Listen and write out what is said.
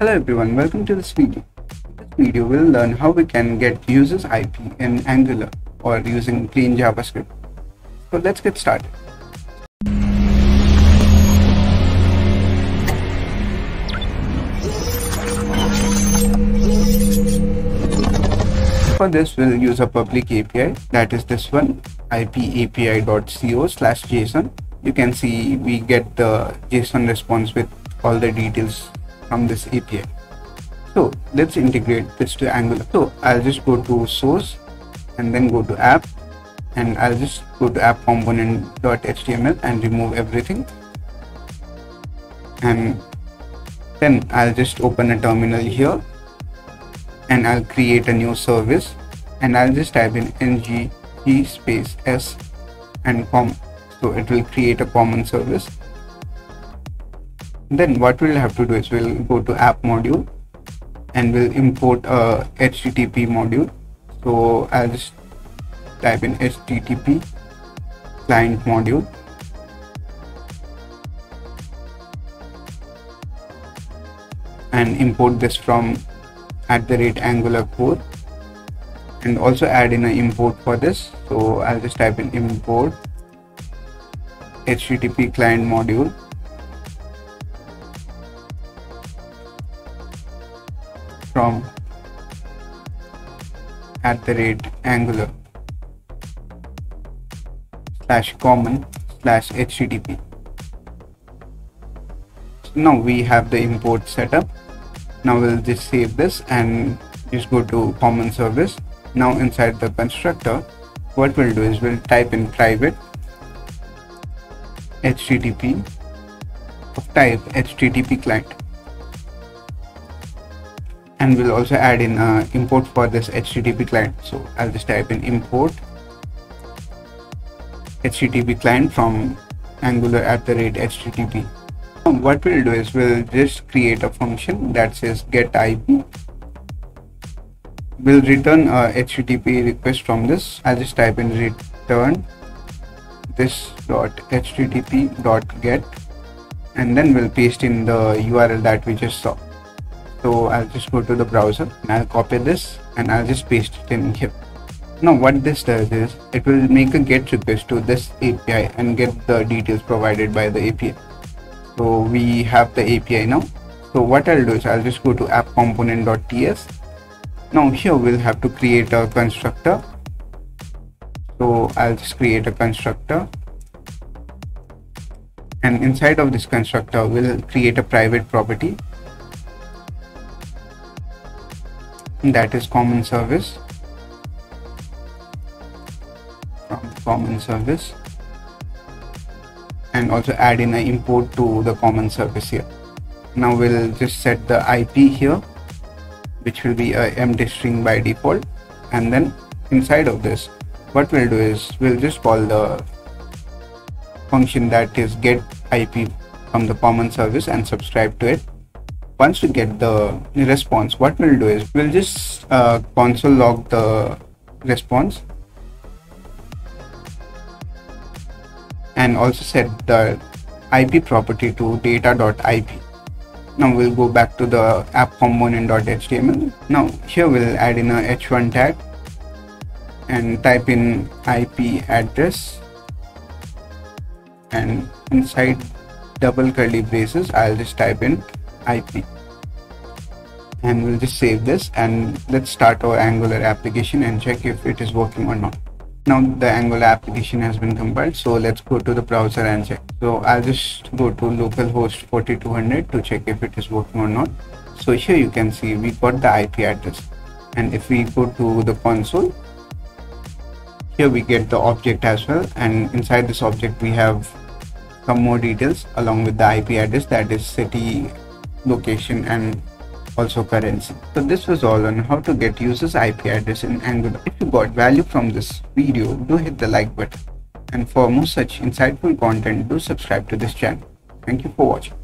Hello everyone, welcome to this video. In this video we'll learn how we can get users IP in Angular or using plain JavaScript. So let's get started. For this we'll use a public API that is this one ipapi.co slash json. You can see we get the JSON response with all the details from this API. So let's integrate this to Angular. So I'll just go to source and then go to app and I'll just go to app component.html and remove everything. And then I'll just open a terminal here and I'll create a new service and I'll just type in ng space s and com so it will create a common service then what we'll have to do is we'll go to app module and we'll import a http module. So i'll just type in http client module. And import this from at the rate angular core and also add in an import for this. So i'll just type in import http client module from at the rate angular slash common slash http so now we have the import setup. Now we'll just save this and just go to common service. Now inside the constructor what we'll do is we'll type in private http of type http client and we'll also add in uh, import for this http client. So i'll just type in import http client from angular at the rate http what we'll do is we'll just create a function that says get ip we'll return a http request from this. I'll just type in return this dot http dot get. And then we'll paste in the url that we just saw so I'll just go to the browser and I'll copy this and I'll just paste it in here. Now what this does is it will make a get request to this API and get the details provided by the API so we have the API now. So what I'll do is I'll just go to app component.ts now here we'll have to create a constructor. So I'll just create a constructor. And inside of this constructor we'll create a private property that is common service. From common service. And also add in an import to the common service here. Now we'll just set the ip here which will be a empty string by default. And then inside of this what we'll do is we'll just call the function that is get ip from the common service and subscribe to it once we get the response what we'll do is we'll just uh, console log the response and also set the IP property to data.ip now we'll go back to the app component.html now here we'll add in a h1 tag and type in IP address and inside double curly braces I'll just type in IP and we'll just save this and let's start our angular application and check if it is working or not. Now the angular application has been compiled so let's go to the browser and check. So i'll just go to localhost 4200 to check if it is working or not. So here you can see we got the ip address. And if we go to the console here we get the object as well. And inside this object we have some more details along with the ip address that is city location and also currency. So this was all on how to get users IP address in Angular. If you got value from this video, do hit the like button. And for more such insightful content, do subscribe to this channel. Thank you for watching.